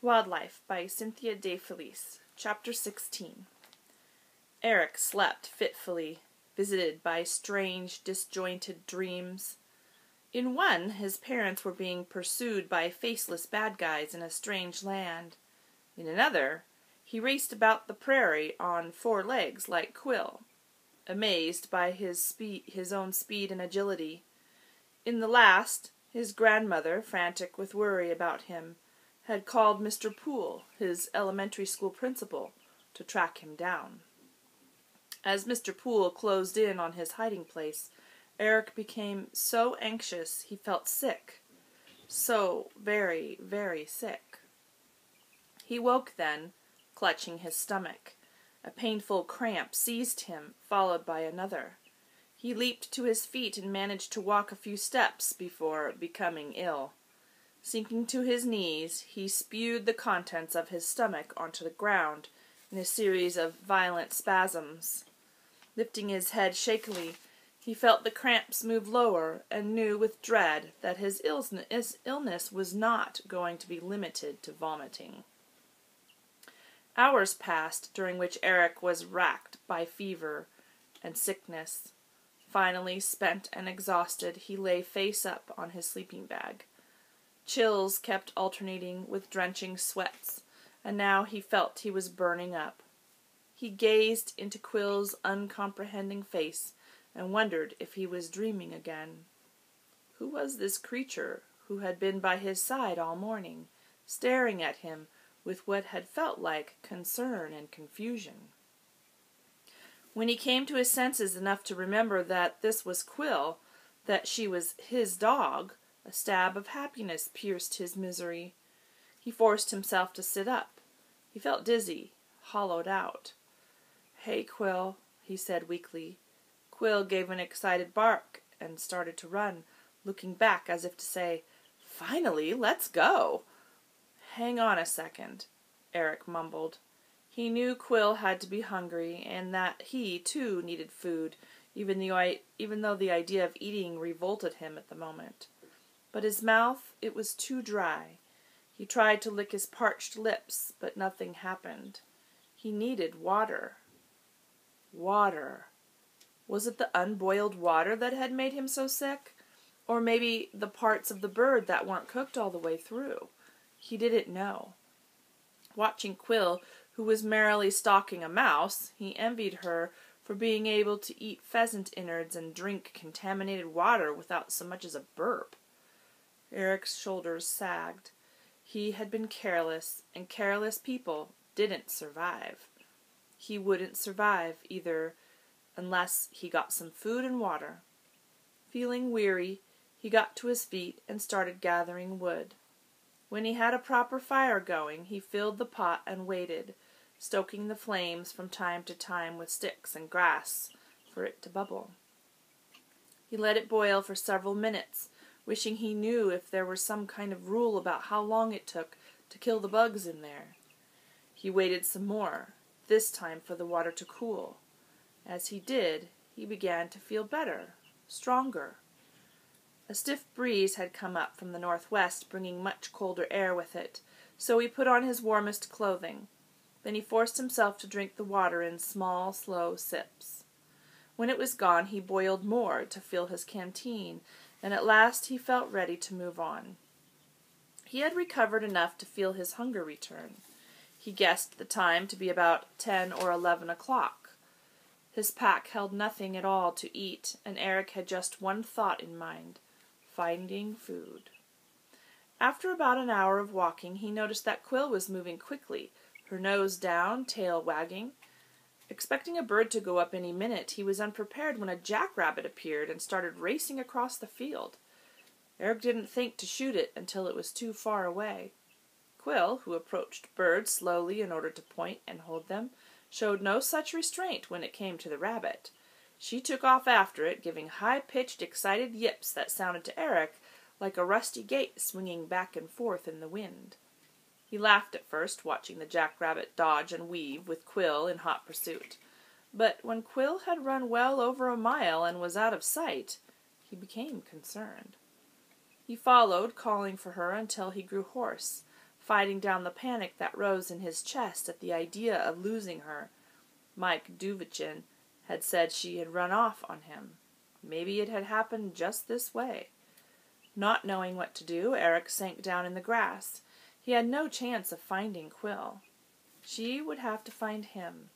Wild Life by Cynthia DeFelice, Chapter 16. Eric slept fitfully, visited by strange, disjointed dreams. In one, his parents were being pursued by faceless bad guys in a strange land. In another, he raced about the prairie on four legs like Quill, amazed by his speed, his own speed and agility. In the last, his grandmother, frantic with worry about him, had called Mr. Poole, his elementary school principal, to track him down. As Mr. Poole closed in on his hiding place, Eric became so anxious he felt sick. So very, very sick. He woke then, clutching his stomach. A painful cramp seized him, followed by another. He leaped to his feet and managed to walk a few steps before becoming ill. Sinking to his knees, he spewed the contents of his stomach onto the ground in a series of violent spasms. Lifting his head shakily, he felt the cramps move lower and knew with dread that his illness was not going to be limited to vomiting. Hours passed during which Eric was racked by fever and sickness. Finally, spent and exhausted, he lay face up on his sleeping bag. Chills kept alternating with drenching sweats, and now he felt he was burning up. He gazed into Quill's uncomprehending face and wondered if he was dreaming again. Who was this creature who had been by his side all morning, staring at him with what had felt like concern and confusion? When he came to his senses enough to remember that this was Quill, that she was his dog, a stab of happiness pierced his misery. He forced himself to sit up. He felt dizzy, hollowed out. Hey, Quill, he said weakly. Quill gave an excited bark and started to run, looking back as if to say, Finally, let's go. Hang on a second, Eric mumbled. He knew Quill had to be hungry and that he, too, needed food, even, the, even though the idea of eating revolted him at the moment but his mouth, it was too dry. He tried to lick his parched lips, but nothing happened. He needed water. Water. Was it the unboiled water that had made him so sick? Or maybe the parts of the bird that weren't cooked all the way through? He didn't know. Watching Quill, who was merrily stalking a mouse, he envied her for being able to eat pheasant innards and drink contaminated water without so much as a burp. Eric's shoulders sagged. He had been careless, and careless people didn't survive. He wouldn't survive either unless he got some food and water. Feeling weary, he got to his feet and started gathering wood. When he had a proper fire going, he filled the pot and waited, stoking the flames from time to time with sticks and grass for it to bubble. He let it boil for several minutes wishing he knew if there were some kind of rule about how long it took to kill the bugs in there. He waited some more, this time for the water to cool. As he did, he began to feel better, stronger. A stiff breeze had come up from the northwest, bringing much colder air with it, so he put on his warmest clothing. Then he forced himself to drink the water in small, slow sips. When it was gone, he boiled more to fill his canteen, and at last he felt ready to move on. He had recovered enough to feel his hunger return. He guessed the time to be about ten or eleven o'clock. His pack held nothing at all to eat, and Eric had just one thought in mind finding food. After about an hour of walking, he noticed that Quill was moving quickly, her nose down, tail wagging. Expecting a bird to go up any minute, he was unprepared when a jackrabbit appeared and started racing across the field. Eric didn't think to shoot it until it was too far away. Quill, who approached birds slowly in order to point and hold them, showed no such restraint when it came to the rabbit. She took off after it, giving high-pitched, excited yips that sounded to Eric like a rusty gate swinging back and forth in the wind. He laughed at first, watching the jackrabbit dodge and weave with Quill in hot pursuit. But when Quill had run well over a mile and was out of sight, he became concerned. He followed, calling for her until he grew hoarse. fighting down the panic that rose in his chest at the idea of losing her. Mike Duvachin had said she had run off on him. Maybe it had happened just this way. Not knowing what to do, Eric sank down in the grass. He had no chance of finding Quill. She would have to find him.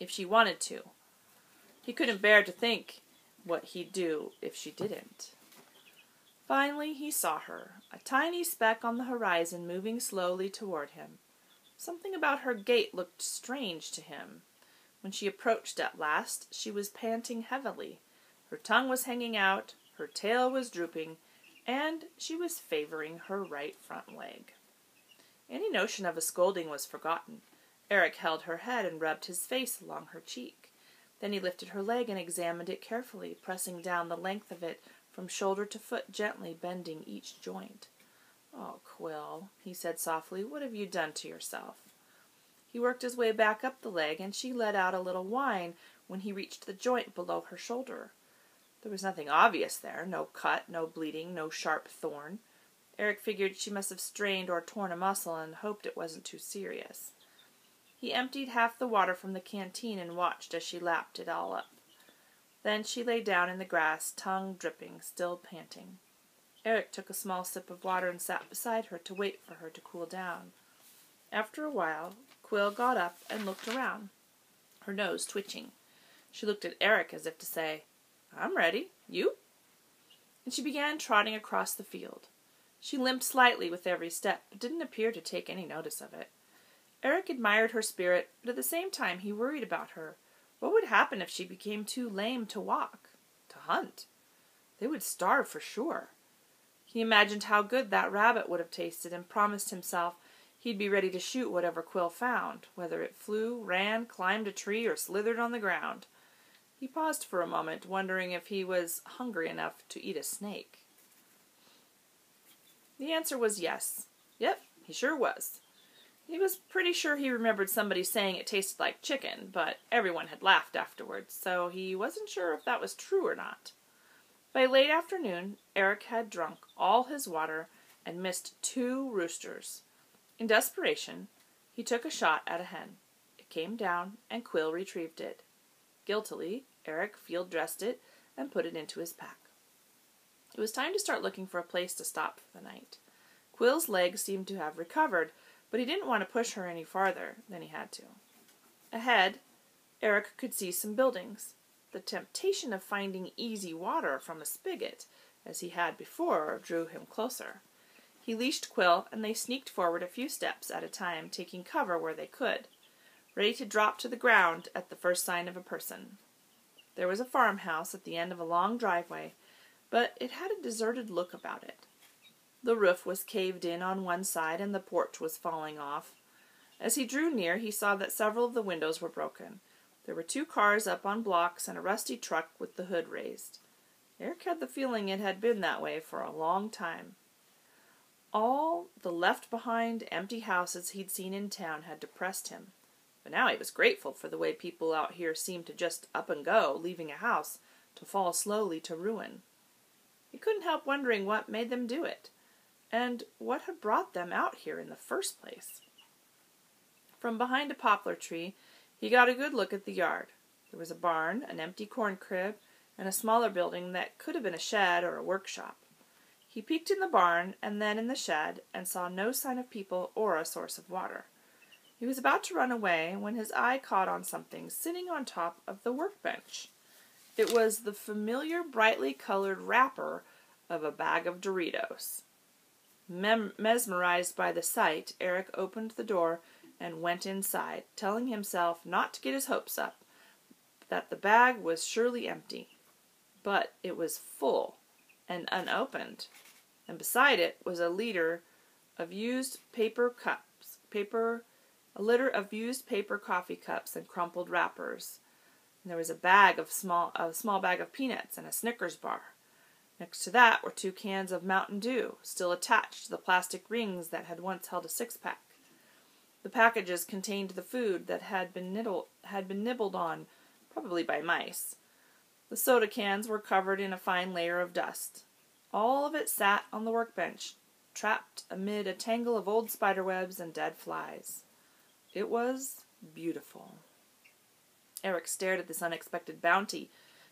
If she wanted to. He couldn't bear to think what he'd do if she didn't. Finally, he saw her, a tiny speck on the horizon moving slowly toward him. Something about her gait looked strange to him. When she approached at last, she was panting heavily. Her tongue was hanging out, her tail was drooping, and she was favoring her right front leg. Any notion of a scolding was forgotten. Eric held her head and rubbed his face along her cheek. Then he lifted her leg and examined it carefully, pressing down the length of it from shoulder to foot, gently bending each joint. Oh, Quill, he said softly, what have you done to yourself? He worked his way back up the leg, and she let out a little whine when he reached the joint below her shoulder. There was nothing obvious there no cut, no bleeding, no sharp thorn. Eric figured she must have strained or torn a muscle and hoped it wasn't too serious. He emptied half the water from the canteen and watched as she lapped it all up. Then she lay down in the grass, tongue dripping, still panting. Eric took a small sip of water and sat beside her to wait for her to cool down. After a while, Quill got up and looked around, her nose twitching. She looked at Eric as if to say, I'm ready. You? And she began trotting across the field. She limped slightly with every step, but didn't appear to take any notice of it. Eric admired her spirit, but at the same time he worried about her. What would happen if she became too lame to walk, to hunt? They would starve for sure. He imagined how good that rabbit would have tasted and promised himself he'd be ready to shoot whatever Quill found, whether it flew, ran, climbed a tree, or slithered on the ground. He paused for a moment, wondering if he was hungry enough to eat a snake. The answer was yes. Yep, he sure was. He was pretty sure he remembered somebody saying it tasted like chicken, but everyone had laughed afterwards, so he wasn't sure if that was true or not. By late afternoon, Eric had drunk all his water and missed two roosters. In desperation, he took a shot at a hen. It came down, and Quill retrieved it. Guiltily, Eric field dressed it and put it into his pack. It was time to start looking for a place to stop for the night. Quill's leg seemed to have recovered, but he didn't want to push her any farther than he had to. Ahead, Eric could see some buildings. The temptation of finding easy water from a spigot, as he had before, drew him closer. He leashed Quill, and they sneaked forward a few steps at a time, taking cover where they could, ready to drop to the ground at the first sign of a person. There was a farmhouse at the end of a long driveway, but it had a deserted look about it. The roof was caved in on one side and the porch was falling off. As he drew near, he saw that several of the windows were broken. There were two cars up on blocks and a rusty truck with the hood raised. Eric had the feeling it had been that way for a long time. All the left behind empty houses he'd seen in town had depressed him, but now he was grateful for the way people out here seemed to just up and go, leaving a house to fall slowly to ruin. He couldn't help wondering what made them do it. And what had brought them out here in the first place? From behind a poplar tree, he got a good look at the yard. There was a barn, an empty corn crib, and a smaller building that could have been a shed or a workshop. He peeked in the barn and then in the shed and saw no sign of people or a source of water. He was about to run away when his eye caught on something sitting on top of the workbench. It was the familiar brightly colored wrapper of a bag of Doritos. Mem- mesmerized by the sight, Eric opened the door and went inside, telling himself not to get his hopes up, that the bag was surely empty. But it was full and unopened, and beside it was a liter of used paper cups, paper, a litter of used paper coffee cups and crumpled wrappers. And there was a bag of small, a small bag of peanuts and a Snickers bar. Next to that were two cans of Mountain Dew, still attached to the plastic rings that had once held a six pack. The packages contained the food that had been, nibbled, had been nibbled on, probably by mice. The soda cans were covered in a fine layer of dust. All of it sat on the workbench, trapped amid a tangle of old spider webs and dead flies. It was beautiful. Eric stared at this unexpected bounty,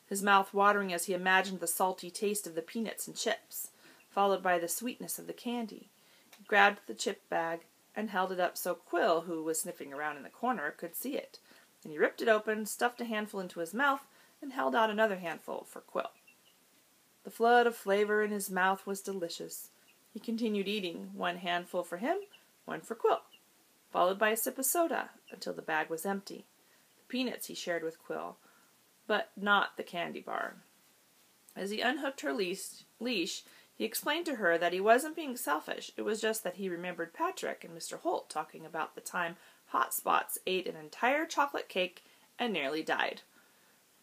his mouth watering as he imagined the salty taste of the peanuts and chips, followed by the sweetness of the candy. He grabbed the chip bag and held it up so Quill, who was sniffing around in the corner, could see it. Then he ripped it open, stuffed a handful into his mouth, and held out another handful for Quill. The flood of flavor in his mouth was delicious. He continued eating, one handful for him, one for Quill, followed by a sip of soda until the bag was empty. The peanuts he shared with Quill, but not the candy bar. As he unhooked her leash, leash, he explained to her that he wasn't being selfish. It was just that he remembered Patrick and Mr. Holt talking about the time Hot Spots ate an entire chocolate cake and nearly died.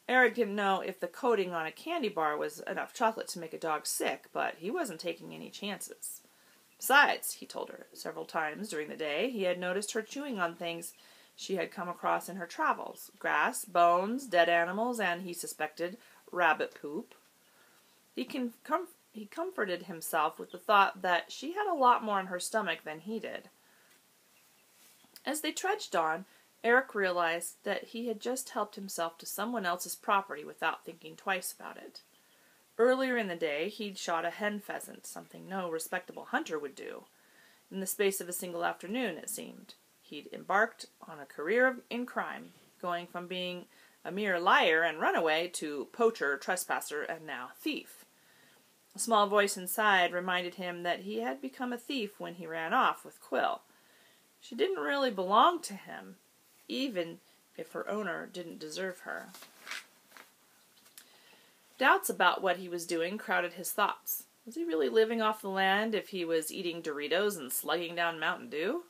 Eric didn't know if the coating on a candy bar was enough chocolate to make a dog sick, but he wasn't taking any chances. Besides, he told her several times during the day, he had noticed her chewing on things she had come across in her travels grass, bones, dead animals, and, he suspected, rabbit poop. He, com- he comforted himself with the thought that she had a lot more in her stomach than he did. As they trudged on, Eric realized that he had just helped himself to someone else's property without thinking twice about it. Earlier in the day, he'd shot a hen pheasant, something no respectable hunter would do. In the space of a single afternoon, it seemed. He'd embarked on a career in crime, going from being a mere liar and runaway to poacher, trespasser, and now thief. A small voice inside reminded him that he had become a thief when he ran off with Quill. She didn't really belong to him, even if her owner didn't deserve her. Doubts about what he was doing crowded his thoughts. Was he really living off the land if he was eating Doritos and slugging down Mountain Dew?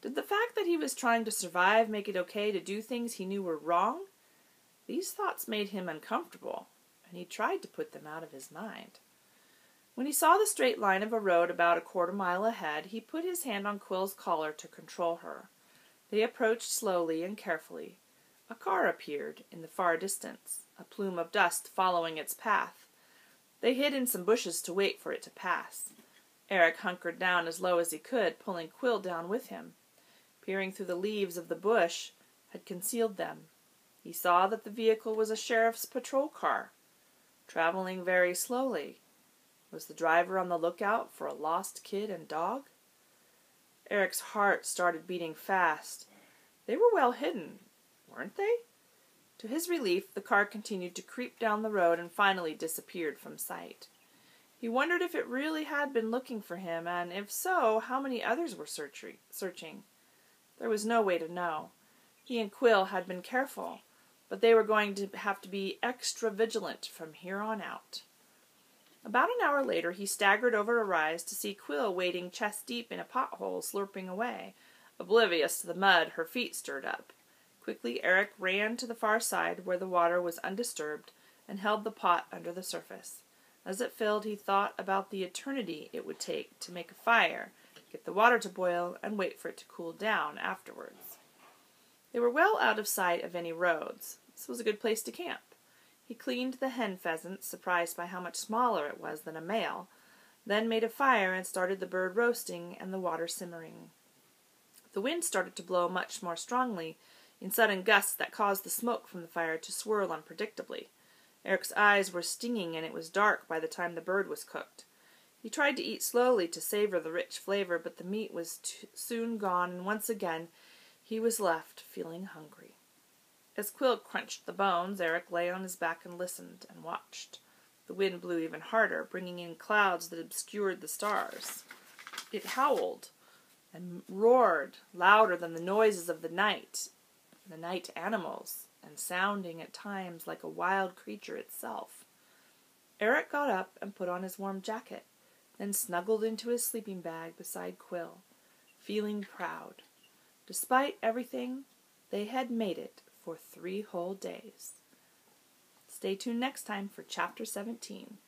Did the fact that he was trying to survive make it okay to do things he knew were wrong? These thoughts made him uncomfortable, and he tried to put them out of his mind. When he saw the straight line of a road about a quarter mile ahead, he put his hand on Quill's collar to control her. They approached slowly and carefully. A car appeared in the far distance, a plume of dust following its path. They hid in some bushes to wait for it to pass. Eric hunkered down as low as he could, pulling Quill down with him. Peering through the leaves of the bush had concealed them. He saw that the vehicle was a sheriff's patrol car, traveling very slowly. Was the driver on the lookout for a lost kid and dog? Eric's heart started beating fast. They were well hidden, weren't they? To his relief, the car continued to creep down the road and finally disappeared from sight. He wondered if it really had been looking for him, and if so, how many others were searching. There was no way to know. He and Quill had been careful, but they were going to have to be extra vigilant from here on out. About an hour later he staggered over a rise to see Quill wading chest deep in a pothole, slurping away. Oblivious to the mud her feet stirred up. Quickly Eric ran to the far side where the water was undisturbed and held the pot under the surface. As it filled, he thought about the eternity it would take to make a fire, get the water to boil, and wait for it to cool down afterwards. They were well out of sight of any roads. This was a good place to camp. He cleaned the hen pheasant, surprised by how much smaller it was than a male, then made a fire and started the bird roasting and the water simmering. The wind started to blow much more strongly, in sudden gusts that caused the smoke from the fire to swirl unpredictably. Eric's eyes were stinging and it was dark by the time the bird was cooked. He tried to eat slowly to savor the rich flavor, but the meat was soon gone, and once again he was left feeling hungry. As Quill crunched the bones, Eric lay on his back and listened and watched. The wind blew even harder, bringing in clouds that obscured the stars. It howled and roared louder than the noises of the night, the night animals, and sounding at times like a wild creature itself. Eric got up and put on his warm jacket, then snuggled into his sleeping bag beside Quill, feeling proud. Despite everything, they had made it for three whole days. Stay tuned next time for Chapter 17.